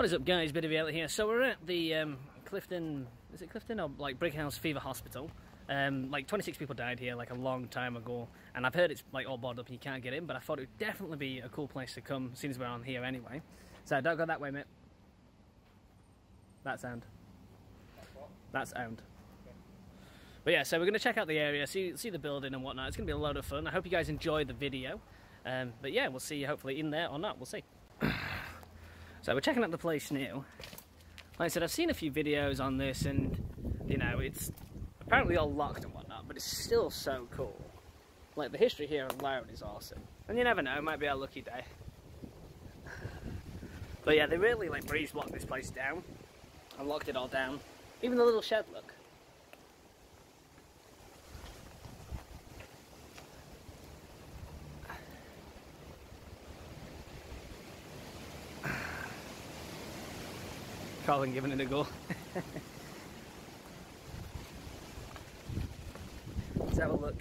What is up guys, Bit of Elliot here. So we're at the um, Clifton, is it Clifton or like Brighouse Fever Hospital. Um, like 26 people died here like a long time ago and I've heard it's like all boarded up and you can't get in but I thought it would definitely be a cool place to come since we're on here anyway. So don't go that way mate. That sound. That sound. But yeah, so we're going to check out the area, see see the building and whatnot. It's going to be a lot of fun. I hope you guys enjoy the video. Um, but yeah, we'll see you hopefully in there or not. We'll see. So we're checking out the place new. Like I said, I've seen a few videos on this and, you know, it's apparently all locked and whatnot, but it's still so cool. Like, the history here alone is awesome. And you never know, it might be our lucky day. But yeah, they really, like, breeze blocked this place down and locked it all down. Even the little shed, look. Colin giving it a go. Let's have a look.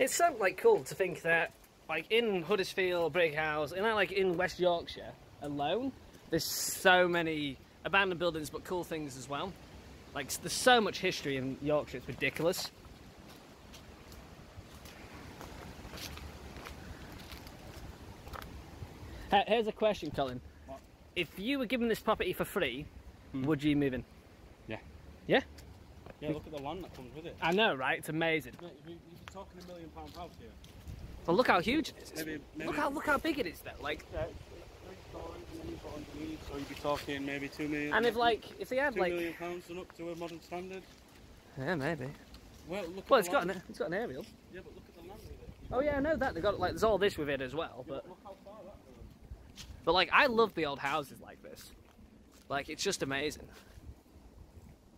It's so like cool to think that like in Huddersfield, Brighouse, and like in West Yorkshire alone, there's so many abandoned buildings but cool things as well. Like there's so much history in Yorkshire, it's ridiculous. Here's a question, Colin if you were given this property for free, mm. would you move in? Yeah. Yeah? Yeah, look at the land that comes with it. I know, right? It's amazing. Mate, you're talking a million pound house here. Well, look how huge it is. Maybe, maybe look how look how big it is, though. Like. Yeah, so you'd be talking maybe two million. And if like if they had two like. Two million pounds and up to a modern standard. Yeah, maybe. Well, look. Well, it's got an it's got an aerial. Yeah, but look at the land with it. Oh yeah, I know that they've got like there's all this with it as well, yeah, but. Look how far that but like, I love the old houses like this. Like, it's just amazing.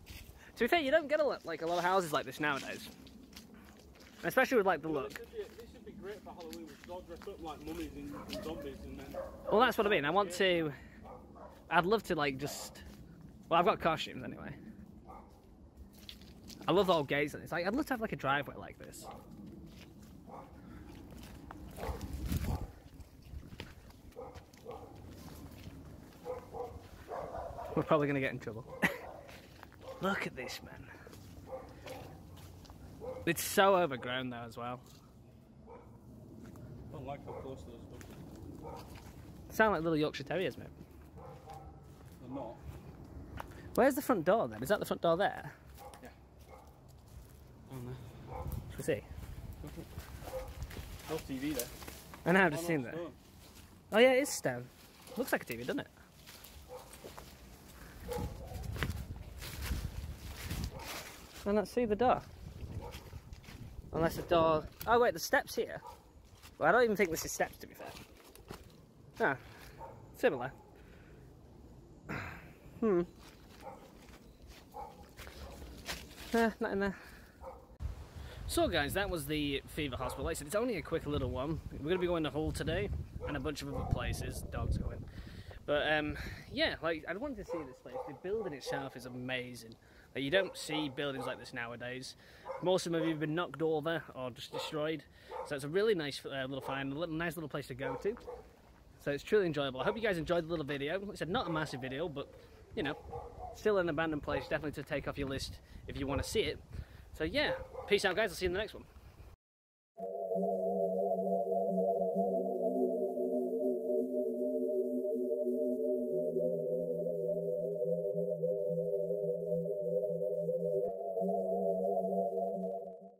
To be fair, you don't get a lot, like a lot of houses like this nowadays. Especially with like the well, look. This, this should be great for Halloween. We should all dress up like mummies and, and zombies and then. Well, that's what I mean. I want to. I'd love to like just. Well, I've got costumes anyway. I love the old gates and it's like I'd love to have like a driveway like this. We're probably going to get in trouble. Look at this, man. It's so overgrown though as well. I don't like how close those dogs Sound like little Yorkshire Terriers, mate. They're not. Where's the front door then? Is that the front door there? Yeah. Down there. Shall we see? No TV there. I know, I've just seen that. Oh yeah, it is stone. Looks like a TV, doesn't it? And let's see the door. Unless the door... Oh wait, the steps here. Well, I don't even think this is steps to be fair. Ah, similar. Hmm. Eh, not in there. So guys, that was the Fever Hospital. Like I said, it's only a quick little one. We're going to be going to Hull today and a bunch of other places. Dogs going. But um, yeah, like I wanted to see this place. The building itself is amazing. You don't see buildings like this nowadays. Most of them have been knocked over or just destroyed. So it's a really nice uh, little find, a little, nice little place to go to. So it's truly enjoyable. I hope you guys enjoyed the little video. Like I said, not a massive video, but you know, still an abandoned place. Definitely to take off your list if you want to see it. So yeah, peace out guys. I'll see you in the next one.